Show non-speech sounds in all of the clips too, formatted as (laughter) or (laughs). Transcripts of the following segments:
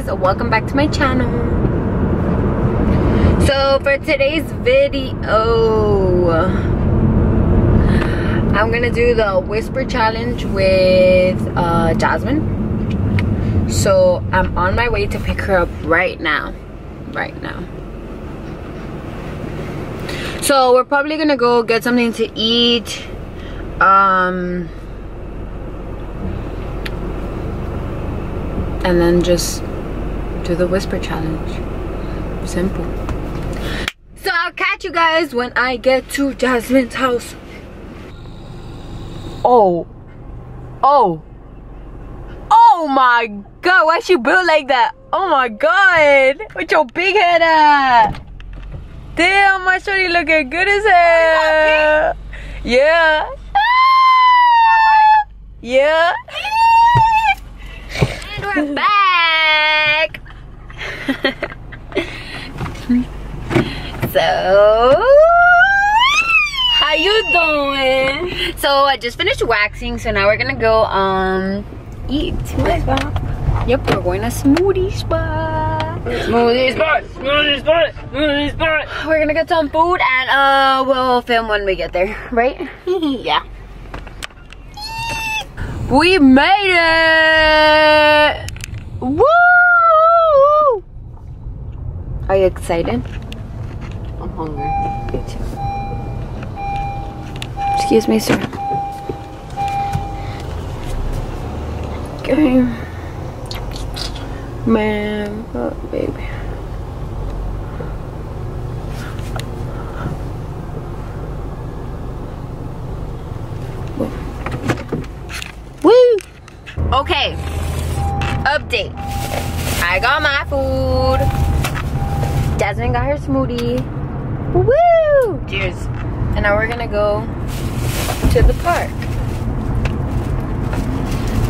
guys welcome back to my channel. So for today's video i'm gonna do the whisper challenge with uh, jasmine. So i'm on my way to pick her up right now right now. So we're probably gonna go get something to eat um and then just do the whisper challenge. Simple. So i'll catch you guys when i get to jasmine's house. Oh. Oh. Oh my god why she built like that? Oh my god with your big head at. Damn my shorty looking good as hell. Oh, yeah. Ah! Yeah. And we're back. (laughs) so, how you doing? So I just finished waxing, so now we're gonna go um eat. Yep, we're going to smoothie spot. Smoothie spot, smoothie spot, smoothie spot. We're gonna get some food and uh we'll film when we get there, right? (laughs) yeah. We made it! Woo! Are you excited? I'm hungry. Me too. Excuse me, sir. Okay. Man, oh, baby. Woo! Okay. Update. I got my food. Jasmine got her smoothie. Woo! Cheers. And now we're gonna go to the park.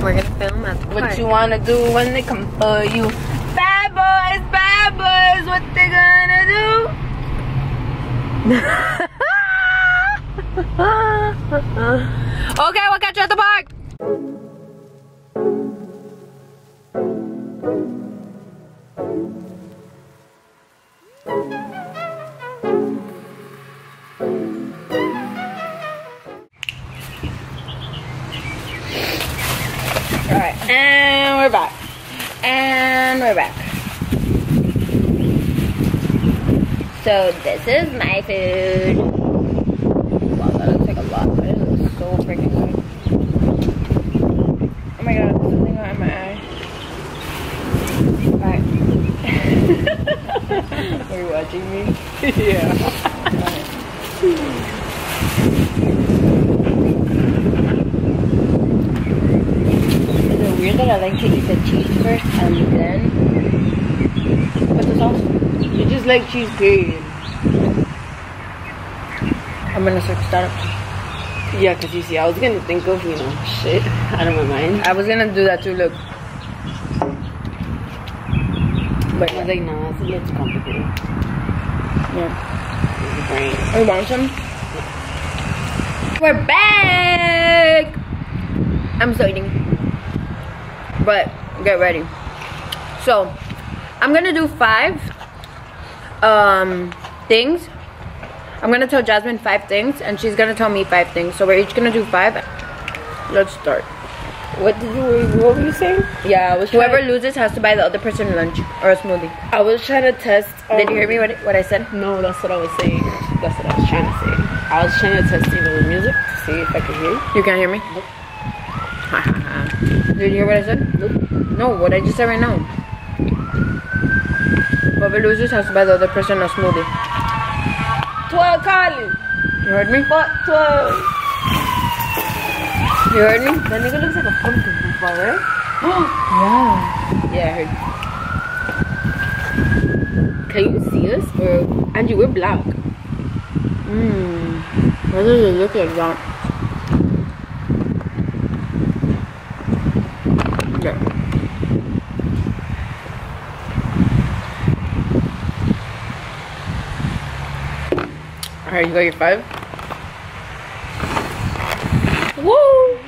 We're gonna film at the What park. you wanna do when they come for you? Bad boys, bad boys, what they gonna do? (laughs) okay, we'll catch you at the park. Alright, and we're back. And we're back. So this is my food. Wow, that looks like a lot, but it looks so freaking good. Oh my god, there's something got in my eye. Alright. Are you watching me? (laughs) yeah. Is it weird that I like to eat the cheese first and then put the sauce? You just like cheese period. I'm gonna start that up. Yeah, cause you see, I was gonna think of, you know, shit out of my mind. I was gonna do that too, look. But I was like, nah, a little too complicated. Yeah. We want some? We're back! I'm so eating. But get ready. So I'm gonna do five um things. I'm gonna tell Jasmine five things and she's gonna tell me five things. So we're each gonna do five. Let's start. What did you, what were you saying? Yeah, I was Whoever trying, loses has to buy the other person lunch or a smoothie. I was trying to test. Did you um, hear me what, what I said? No, that's what I was saying. That's what I was trying to say. I was trying to test you with music to see if I could hear you. You can't hear me? Nope. Did you hear what I said? Nope. No, what I just said right now. Whoever loses has to buy the other person a smoothie. 12, Carly. You heard me? What? 12. You heard me? That nigga looks like a pumpkin far, right? Yeah. Yeah, I heard. Can you see us? Or Angie, we're black. Mmm. Why does it look like that? Yeah. Alright, you got your five? Woo!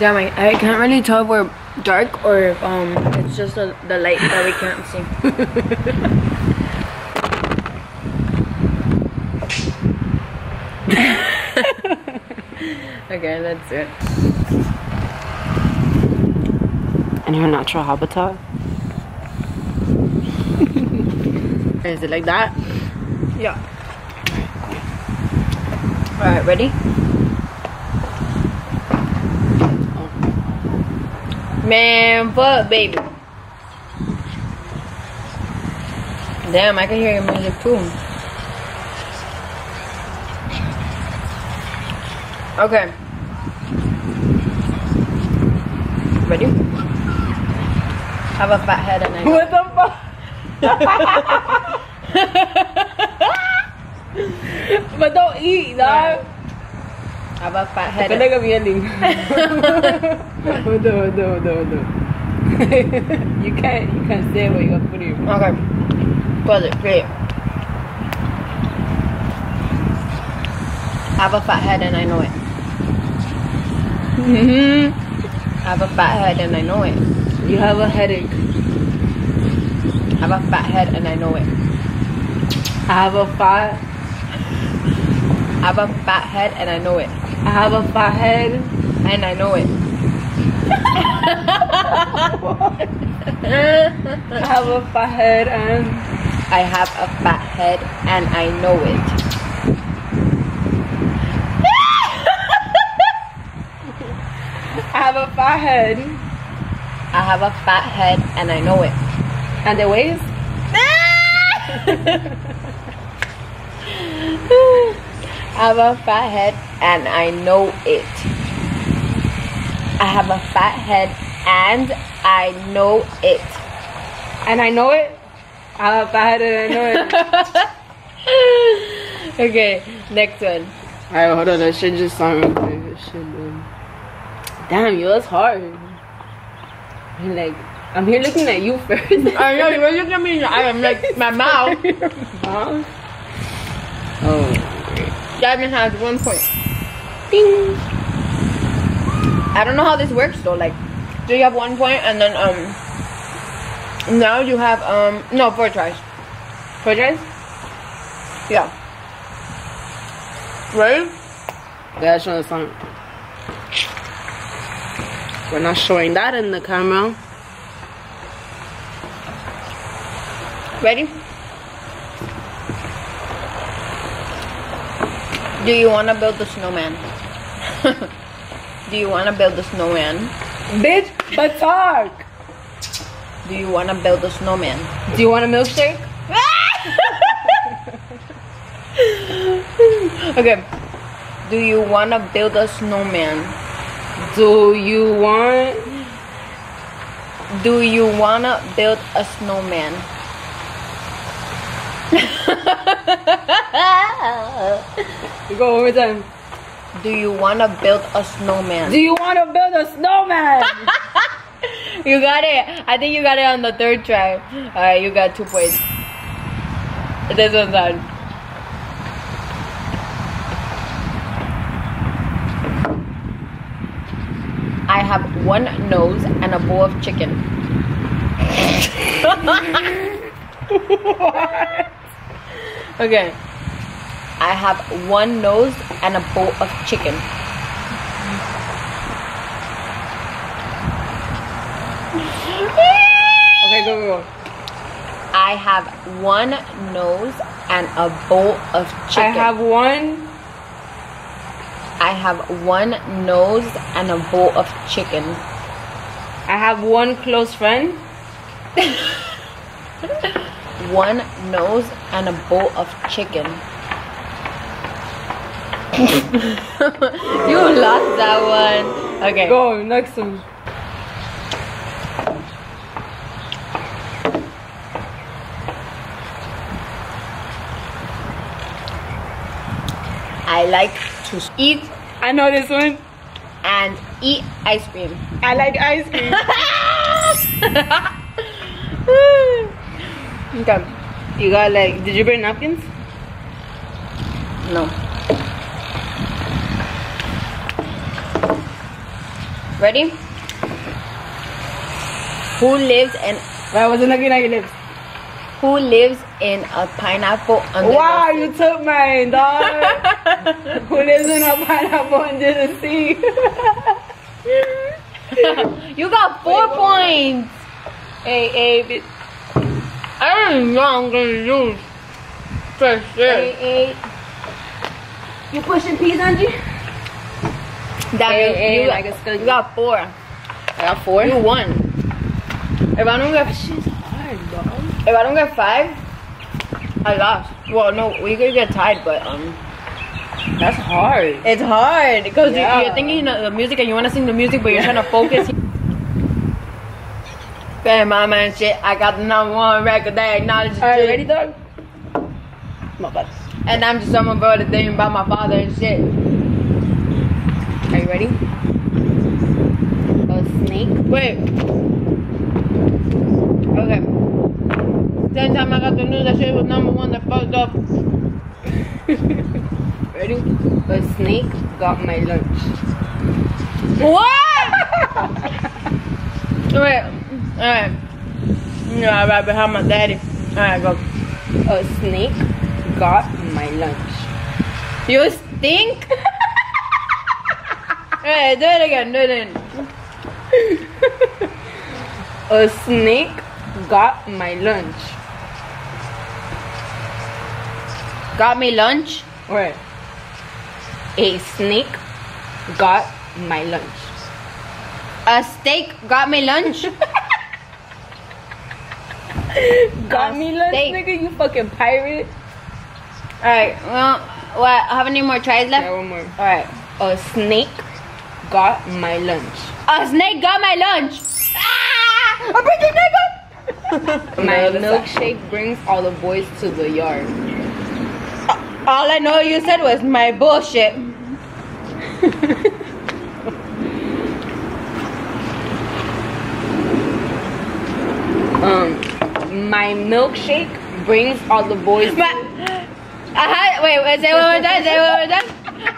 Damn, I, I can't really tell if we're dark or if um it's just the, the light that we can't see. (laughs) okay, that's it. And her natural habitat. (laughs) Is it like that? Yeah. Alright, ready? Man, fuck, baby. Damn, I can hear your music too. Okay. Ready? Have a fat head and I What the fuck? but don't eat, dog. have a fat head. Talaga yelling. hold on, (laughs) hold on, hold on, hold on. (laughs) you can't, you can't say what you're putting. Okay. Put it. Great. I have a fat head and I know it. Mhm. I have a fat head and I know it. You have a headache. I have a fat head and I know it. I have a fat. I have a fat head and I know it. I have a fat head. And I know it. I have a fat head and I have a fat head and I know it. I have a fat head. I have a fat head and I know it. And the waist? (laughs) I have a fat head and I know it. I have a fat head and I know it. And I know it. I have a fat head and I know it. (laughs) okay, next one. Alright, hold on. That shit just sounded real quick. Shit, dude. Damn, yo, that's hard. I'm like, I'm here looking at you first. I know, you're looking at me in the eye. I'm like, my (laughs) mouth. Huh? Oh. Jasmine has one point. Ding. I don't know how this works though. Like, do you have one point and then, um, now you have, um, no, four tries. Four tries? Yeah. Ready? Yeah, show the song. We're not showing that in the camera. Ready? Do you want to build the snowman? (laughs) Do you want to build a snowman? Bitch, but talk. Do you want to build a snowman? Do you want a milkshake? (laughs) okay. Do you want to build a snowman? Do you want? Do you want to build a snowman? (laughs) You go one more time. Do you want to build a snowman? Do you want to build a snowman? (laughs) You got it. I think you got it on the third try. Alright, you got two points. This one's done. I have one nose and a bowl of chicken. (laughs) (laughs) what? Okay. I have one nose and a bowl of chicken. okay, go, go, go. I have one nose and a bowl of chicken. I have one. I have one nose and a bowl of chicken. I have one close friend. (laughs) One nose and a bowl of chicken. (laughs) you lost that one. Okay. Go next one. I like to eat I know this one. and eat ice cream. I like ice cream. (laughs) (laughs) okay. you got like, did you bring napkins? No. Ready? Who lives in I wasn't looking at your lips. Who lives in a pineapple under Wow, the you took mine, dog. (laughs) Who lives in a pineapple under the sea? (laughs) you got four Wait, points. hey, hey, bitch. I don't know I'm gonna lose. For sure. Hey, hey. You pushing peas, Angie? Damn, Hey, you, you, like got, you got four. I got four. You won. If I don't get shit's hard, dog. if I don't get five, I lost. Well, no, we could get tied, but um, That's hard. it's hard because Yeah. you, you're thinking of the music and you want to sing the music, but you're trying to focus. Hey, mama and shit. I got the number one record that acknowledges Alright, ready, dog? My bad. And I'm just someone about the thing about my father and shit. You ready? A snake. Wait. Okay. Same time I got the news that shit was number one that fucked up. (laughs) Ready? A snake got my lunch. What? (laughs) Wait. Alright. Yeah, right behind my daddy. Alright, go. A snake got my lunch. You stink? (laughs) hey, do it again, do it again. A snake got my lunch. Got me lunch? Right. A snake got my lunch. A steak got me lunch? (laughs) Got A me lunch, steak. nigga? You fucking pirate? Alright, well, what? How many more tries left? Yeah, one more. Alright. A snake got my lunch. A snake got my lunch. Ah! A pretty (laughs) nigga. (laughs) (laughs) My milkshake brings all the boys to the yard. All I know you said was my bullshit. Um, my milkshake brings all the boys. My, I had, wait, wait, say it one more time, say it one more time.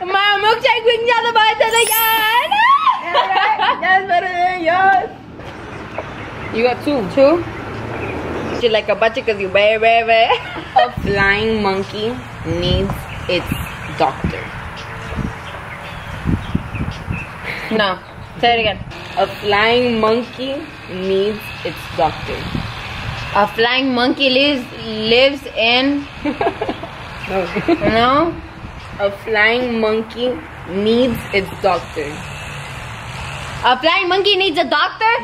My milkshake brings all the boys to the yard. You got two. Two? She like a butcher cause you very, very, very. A flying monkey needs its doctor. No, say it again. A flying monkey needs its doctor. A flying monkey lives lives in (laughs) No. no. A flying monkey needs its doctor. A flying monkey needs a doctor. (laughs)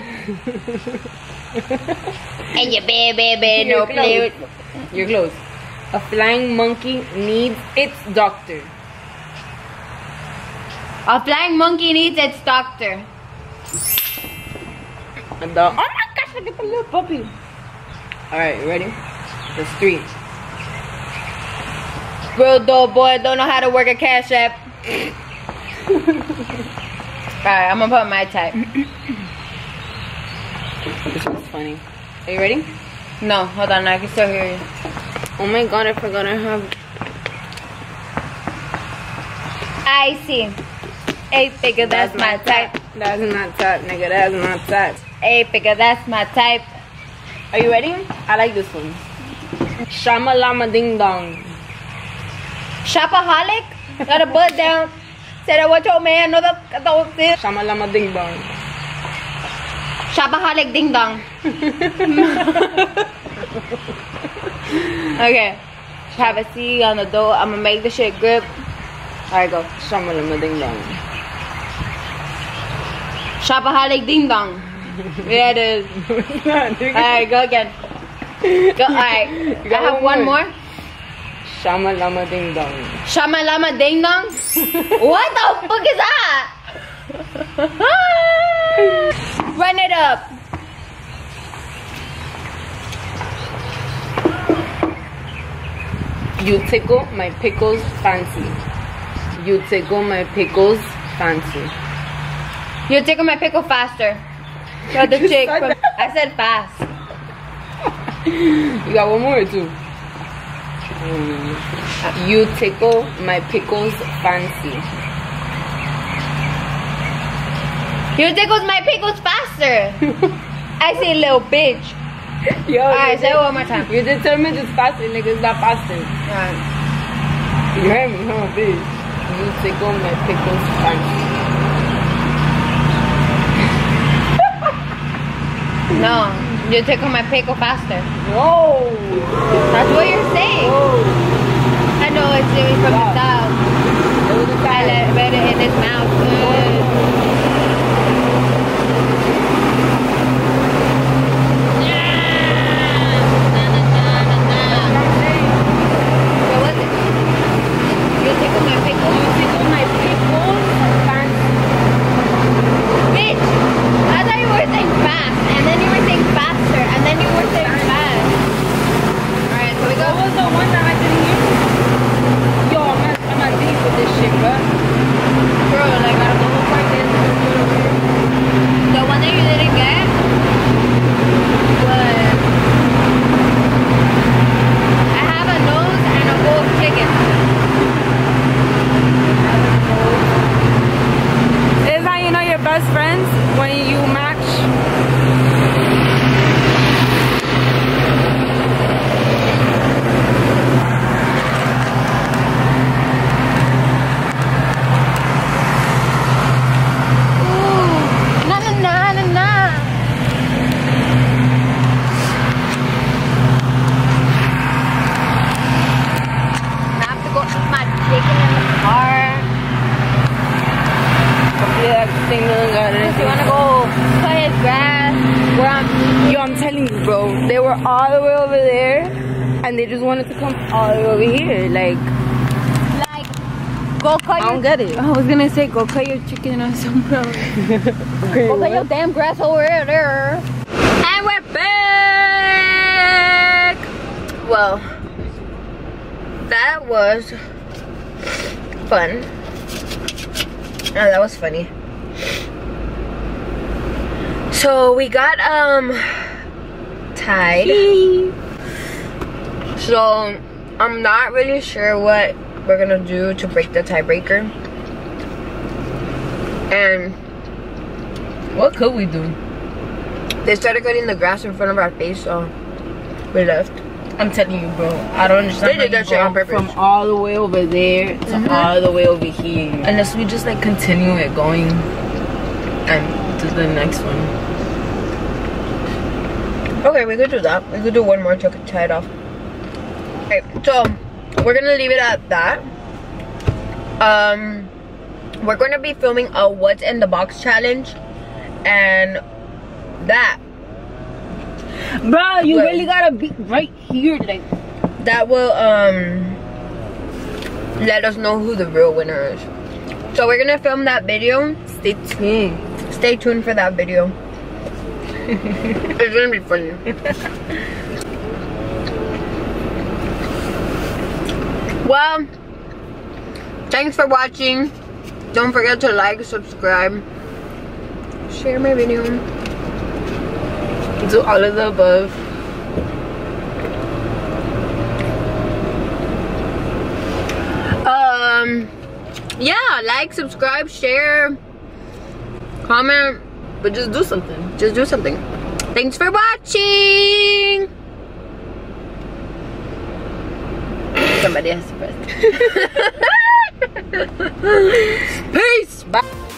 and you baby, baby, no play with. You're close. A flying monkey needs its doctor. A flying monkey needs its doctor. A dog. Oh my gosh, look at the little puppy. Alright, ready? There's three. Real dope boy don't know how to work a cash app. (laughs) Alright, I'm gonna put my type. (clears throat) This one's funny. Are you ready? No, hold on, I can still hear you. Oh my god, I forgot I have. I see. A figure, that's, my type. That's not type, nigga. That's not type. A figure, that's my type. Are you ready? I like this one. Shama lama ding dong. Shopaholic? Got a butt down. Said I want your man, no the don't sit. Shama lama ding dong. Shopaholic ding dong. (laughs) okay. Have a C on the door. I'm gonna make the shit grip. Alright, go. Shama lama ding dong. Shopaholic ding dong. Yeah, it is. (laughs) Alright, go again. Go, alright. I have one more. Shama lama ding dong. Shama Lama Ding Dong? (laughs) what the fuck is that? Ah! Run it up. You tickle my pickles fancy. You tickle my pickles fancy. You tickle my pickle faster. You're the chick. From. I said fast. (laughs) You got one more or two? Mm. You tickle my pickles fancy. You tickles my pickles faster. (laughs) I say little bitch. Yo, Alright, say it one more time. You're determined it's faster, nigga. It's not faster. Alright. You heard me, huh, bitch? You tickle my pickles fancy. No, (laughs) you take on my pickle faster. Whoa! That's what you're saying. No. I know it's doing from the Stop. south. It was a I let better in his mouth. Ugh. What was it? You take on my pickle? You tickle my pickles fine. Bitch! I thought you were saying fast, and then you were saying faster, and then you were saying fast. Alright, so we What go. was the one that I didn't hear? Yo, I'm not, I'm not deep with this shit, bro. Bro, like, Out of the whole part, there's no good over here. the one that you didn't get was. I have a nose and a bowl of chicken. Is how you know your best friends when you match? Ooh, na na na na na. I have to go eat my chicken in the car. Yeah, thing doesn't got If you anything. wanna go cut his grass, where I'm Yo, I'm telling you, bro. They were all the way over there, and they just wanted to come all the way over here. Like, like, go cut I your don't get it. I was gonna say go cut your chicken or something. (laughs) go cut your damn grass over there. And we're back. Well, that was fun. Oh, that was funny. So we got um tied. So I'm not really sure what we're gonna do to break the tiebreaker. And what could we do? they started cutting the grass in front of our face, so we left. I'm telling you, bro. I don't understand. They did that shit on purpose. From all the way over there to Mhm. all the way over here. Unless we just like continue it going and to the next one. Okay, we could do that. We could do one more to tie it off. Okay, so we're gonna leave it at that. Um, we're gonna be filming a what's in the box challenge, and that Bro, you Wait. really gotta be right here. Like, that will um let us know who the real winner is. So we're gonna film that video. stay tuned. Stay tuned for that video. It's gonna be funny. well, thanks for watching. Don't forget to like, subscribe, share my video. Do all of the above. Um, yeah, like, subscribe, share, comment. But just do something. Just do something. Thanks for watching. Somebody has to press. (laughs) Peace. Bye.